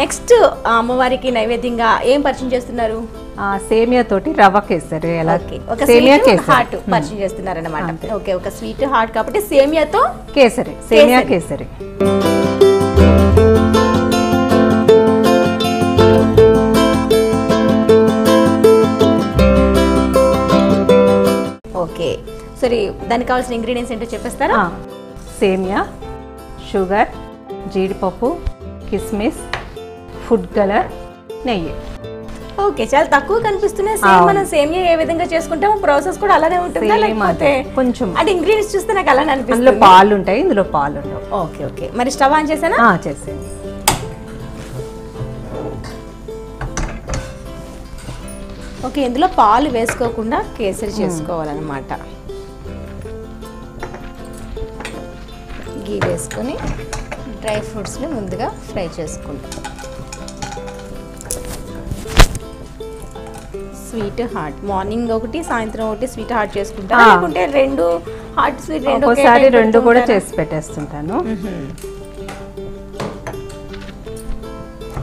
Next అమ్మవారికి నైవేద్యంగా ఏం పరిచయం చేస్తున్నారు? సేమియా తోటి రవ్వ కేసరి ఎలా ఒక సేమియా కేసరి. హాట్ పరిచయం చేస్తున్నారు అనమాట ఓకే ఒక స్వీట్ హాట్ కాబట్టి సేమియాతో కేసరి సేమియా కేసరి. ఓకే సరే దానికి కావాల్సిన ఇంగ్రీడియంట్స్ ఏంటో చెప్పేస్తారా? సేమియా షుగర్ జీడిపప్పు కిస్మిస్ ఫుడ్ కలర్ నెయ్యి. ఓకే చాలా తక్కువ కనిపిస్తున్నాయి సేమ్ మనం సేమియా ఏ విధంగా చేసుకుంటామో ప్రాసెస్ కూడా అలానే ఉంటుందా? లేకపోతే. కొంచెం. అంటే ఇంగ్రీడియంట్స్ చూస్తే నాకు అలానే అందులో అనిపిస్తుంది పాలు ఉంటాయి ఇందులో పాలు ఉండవు. Okay okay. మరి స్టవ్ ఆన్ చేసానా ఆ, చేసేయండి. ఓకే ఇందులో పాలు వేసుకోకుండా కేసరి చేసుకోవాలన్నమాట. గీ వేసుకొని డ్రై ఫ్రూట్స్ని ముందుగా ఫ్రై చేసుకుంటాం స్వీట్ హాట్ మార్నింగ్ ఒకటి సాయంత్రం ఒకటి స్వీట్ హాట్ చేసుకుంటారా ఆ. లేకుంటే రెండు హాట్ స్వీట్ రెండు ఒకే ఒక్కోసారి time రెండు కూడా? చేసి పెట్టేస్తుంటాను.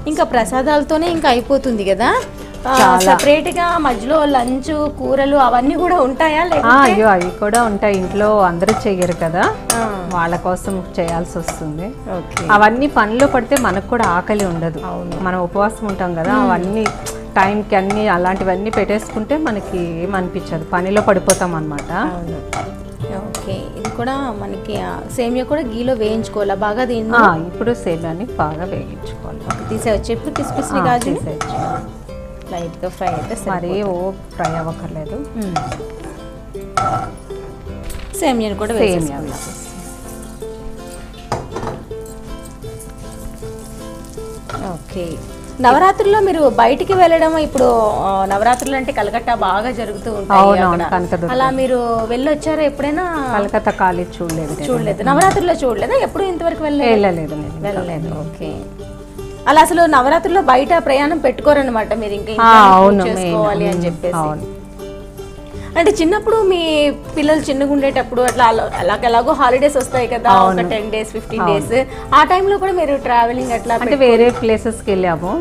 ఇంకా ప్రసాదాలతోనే ఇంకా అయిపోతుంది కదా. సపరేట్గా మధ్యలో లంచ్ కూరలు అవన్నీ కూడా ఉంటాయా అయ్యో అవి కూడా ఉంటాయి. ఇంట్లో అందరూ చెయ్యరు కదా? వాళ్ళ కోసం చేయాల్సి వస్తుంది. అవన్నీ పనిలో పడితే మనకు కూడా ఆకలి ఉండదు. మనం ఉపవాసం ఉంటాం కదా అవన్నీ టైంకి అన్ని అలాంటివన్నీ పెట్టేసుకుంటే మనకి ఏమనిపించదు. పనిలో పడిపోతాం అనమాట ఓకే. ఇది కూడా మనకి సేమియా కూడా గీలో వేయించుకోవాలా? బాగా దీన్ని? ఇప్పుడు సేమియాని బాగా వేగించుకోవాలి తీసే వచ్చేప్పుడు కిస్మిస్ ఆ, కాజు తీసేయచ్చు. లైట్గా ఫ్రై అయితే మరీ ఓ ఫ్రై అవ్వక్కర్లేదు. సేమియాని కూడా సేమియా ఓకే. నవరాత్రుల్లో మీరు బయటికి వెళ్ళడం ఇప్పుడు నవరాత్రులు అంటే కలకత్తా బాగా జరుగుతూ ఉంటాయి. అలా మీరు వెళ్ళొచ్చారా ఎప్పుడైనా? కలకత్తా కాలేజ్ చూడలేదు. చూడలేదు. నవరాత్రుల్లో చూడలేదా? ఎప్పుడు ఇంతవరకు వెళ్ళలేదు? వెళ్ళలేదు ఓకే. అలా అసలు నవరాత్రుల్లో బయట ప్రయాణం పెట్టుకోరన్నమాట మీరు ఇంకా చేసుకోవాలి అని. చెప్పేసి. అంటే చిన్నప్పుడు మీ పిల్లలు చిన్నగా ఉండేటప్పుడు అట్లా అలా- అలాగ ఎలాగో హాలిడేస్ వస్తాయి కదా ఒక టెన్ డేస్ ఫిఫ్టీన్ డేస్ ఆ టైంలో కూడా మీరు ట్రావెలింగ్ అట్లా అంటే వేరే ప్లేసెస్కి వెళ్ళాము.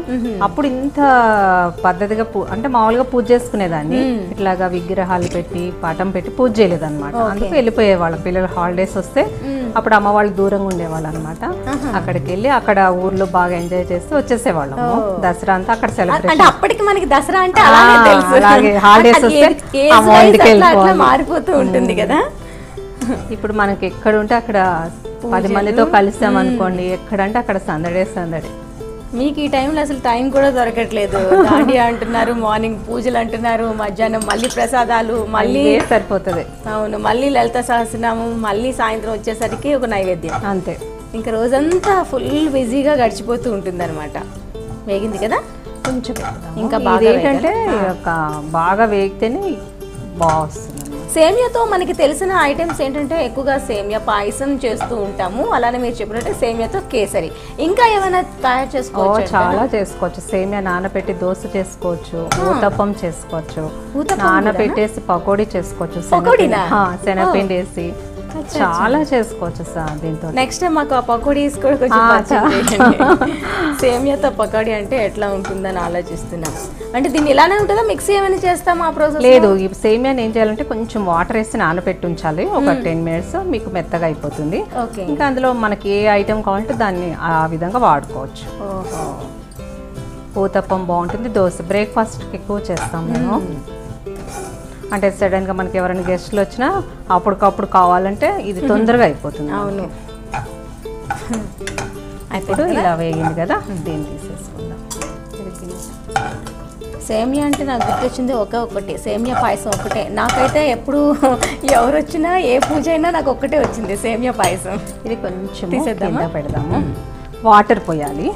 అప్పుడు ఇంత పద్ధతిగా అంటే మామూలుగా పూజ చేసుకునేదాన్ని. ఇట్లాగా విగ్రహాలు పెట్టి పాఠం పెట్టి పూజ చేయలేదు అనమాట అందుకు వెళ్ళిపోయే వాళ్ళం పిల్లలు హాలిడేస్ వస్తే అప్పుడు అమ్మ వాళ్ళు దూరంగా ఉండేవాళ్ళు అనమాట అక్కడికి వెళ్ళి అక్కడ ఊర్లో బాగా ఎంజాయ్ చేసి వచ్చేసేవాళ్ళము. దసరా అంతా అక్కడ అంటే సెలబ్రేషన్ అప్పటికి మనకి దసరా అంటే అలాగే అది వస్తే అట్లా. మారిపోతూ ఉంటుంది కదా. ఇప్పుడు మనకి ఎక్కడ ఉంటే అక్కడ పది మందితో కలిసాం అనుకోండి ఎక్కడంటే అక్కడ సందడే సందడి. మీకు ఈ టైంలో అసలు టైం కూడా దొరకట్లేదు. దాండియా అంటున్నారు మార్నింగ్ పూజలు అంటున్నారు మధ్యాహ్నం మళ్ళీ ప్రసాదాలు మళ్ళీ సరిపోతుంది. అవును మళ్ళీ లలిత సహస్రనామం మళ్ళీ సాయంత్రం వచ్చేసరికి ఒక నైవేద్యం. అంతే. ఇంకా రోజంతా ఫుల్ బిజీగా గడిచిపోతూ ఉంటుంది అనమాట వేగింది కదా? కొంచెం ఇంకా బాగా ఏంటంటే ఒక బాగా వేగితేనే బాగా వస్తుంది సేమియాతో మనకి తెలిసిన ఐటమ్స్ ఏంటంటే ఎక్కువగా సేమియా పాయసం చేస్తూ ఉంటాము. అలానే మీరు చెప్పినట్టు సేమియాతో కేసరి. ఇంకా ఏమైనా తయారు చేసుకోవచ్చు చాలా చేసుకోవచ్చు. సేమియా నానబెట్టి దోశ చేసుకోవచ్చు ఊతప్పం చేసుకోవచ్చు నానబెట్టేసి పకోడీ చేసుకోవచ్చు శనగపిండి వేసి. చాలా చేసుకోవచ్చు సార్ దీంతో. నెక్స్ట్ టైం మాకు ఆ పకోడీస్ కూడా కొంచెం. సేమియాతో పకోడీ అంటే ఎట్లా ఉంటుందని ఆలోచిస్తున్నాం. అంటే దీన్ని ఇలానే ఉంటుందా? మిక్సీ ఏమైనా చేస్తామా ఆ ప్రాసెస్ లేదు ఈ సేమియాని ఏం చేయాలంటే కొంచెం వాటర్ వేసి నానబెట్టి ఉంచాలి. ఒక టెన్ మినిట్స్ మీకు మెత్తగా అయిపోతుంది. ఓకే ఇంకా అందులో మనకి ఏ ఐటెం కావాలంటే దాన్ని ఆ విధంగా వాడుకోవచ్చు. ఓహో. ఊతప్పం బాగుంటుంది. దోశ బ్రేక్ఫాస్ట్కి ఎక్కువ చేస్తాం మేము. అంటే సడన్గా మనకి ఎవరైనా గెస్ట్లు వచ్చినా అప్పటికప్పుడు కావాలంటే ఇది తొందరగా అయిపోతుంది. అవును. ఇప్పుడు ఇలా వేగింది కదా దీన్ని తీసేసుకుందాం. సేమియా అంటే నాకు గుర్తొచ్చింది ఒకే ఒకటి సేమియా పాయసం ఒకటే నాకైతే ఎప్పుడు ఎవరు వచ్చినా ఏ పూజ అయినా నాకు ఒక్కటే వచ్చింది సేమియా పాయసం. ఇది కొంచెం తీసేద్దామా? పెడదాము. వాటర్ పోయాలి.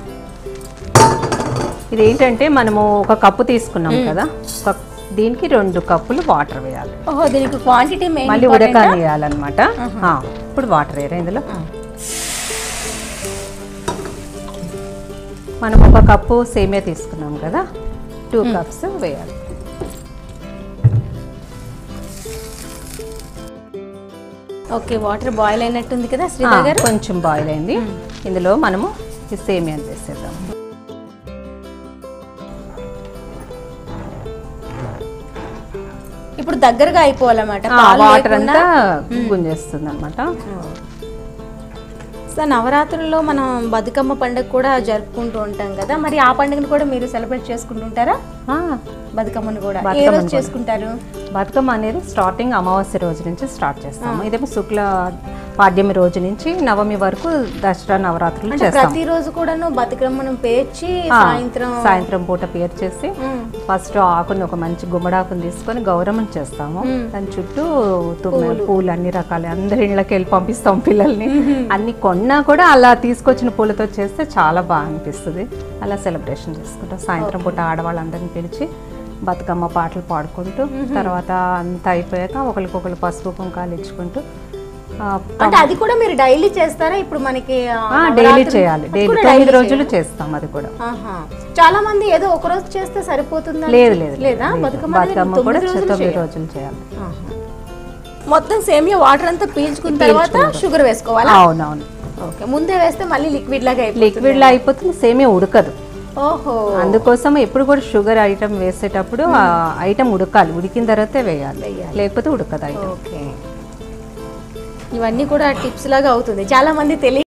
ఇది ఏంటంటే మనము ఒక కప్పు తీసుకున్నాం కదా ఒక దీనికి రెండు కప్పులు వాటర్ వేయాలి. ఓహో దీనికి క్వాంటిటీ మళ్ళీ ఉడకనియాలన్నమాట ఆ, ఇప్పుడు వాటర్ వేరే ఇందులో? మనం ఒక కప్పు సేమియా తీసుకున్నాం కదా టూ కప్స్ వేయాలి. ఓకే వాటర్ బాయిల్ అయినట్టుంది కదా ఆ, శ్రీధర్ గారు? కొంచెం బాయిల్ అయింది. ఇందులో మనము ఈ సేమియా వేసేద్దాం. ఇప్పుడు దగ్గరగా అయిపోవాలన్నమాట. వాటర్ అంతా గుంజేస్తుంది అనమాట సో నవరాత్రుల్లో మనం బతుకమ్మ పండుగ కూడా జరుపుకుంటూ ఉంటాం కదా. మరి ఆ పండుగను కూడా మీరు సెలబ్రేట్ చేసుకుంటుంటారా బతుకమ్మను కూడా. ఏ రోజు చేసుకుంటారు? బతుకమ్మ అనేది స్టార్టింగ్ అమావాస్య రోజు నుంచి స్టార్ట్ చేస్తాము. ఇదేమో శుక్ల పాడ్యమి రోజు నుంచి నవమి వరకు దసరా నవరాత్రులు చేస్తాం ప్రతిరోజు కూడాను బతుకమ్మను పేర్చి సాయంత్రం సాయంత్రం పూట పేరు చేసి ఉమ్, ఫస్ట్ ఆకుని ఒక మంచి గుమ్మడాకుని తీసుకొని గౌరవం చేస్తాము. దాని చుట్టూ పూలు. అన్ని రకాలు అందరి ఇళ్ళకి వెళ్ళి పంపిస్తాం పిల్లల్ని. అన్ని కొన్నా కూడా అలా తీసుకొచ్చిన పూలతో చేస్తే చాలా బాగా అనిపిస్తుంది. అలా సెలబ్రేషన్ చేసుకుంటాం. సాయంత్రం పూట ఆడవాళ్ళందరిని పిలిచి బతుకమ్మ పాటలు పాడుకుంటూ తర్వాత అంతా అయిపోయాక ఒకరికొకరు పసుపు కుంకాలు ఇచ్చుకుంటూ అంటే అది కూడా మీరు డైలీ చేస్తారా? ఇప్పుడు మనకి డైలీ చేయాలి. డైలీ తొమ్మిది రోజులు చేస్తాం అది కూడా. చాలా మంది ఏదో ఒక రోజు చేస్తే సరిపోతుందా? లేదు లేదు లేదా. బతుకమ్మ కూడా తొమ్మిది రోజులు చేయాలి. మొత్తం సేమియా వాటర్ అంతా పీల్చుకున్న తర్వాత షుగర్ వేసుకోవాలా? అవునవును. ఓకే. ముందే వేస్తే మళ్ళీ లిక్విడ్ లాగా అయిపోతుంది. లిక్విడ్లో అయిపోతుంది. సేమే ఉడకదు. అందుకోసం ఎప్పుడు కూడా షుగర్ ఐటమ్ వేసేటప్పుడు ఆ ఐటమ్ ఉడకాలి. ఉడికిన తర్వాతే వేయాలి. లేకపోతే ఉడకదు ఐటమ్ ఓకే. ఇవన్నీ కూడా టిప్స్ లాగా అవుతుంది. చాలా మంది తెలియ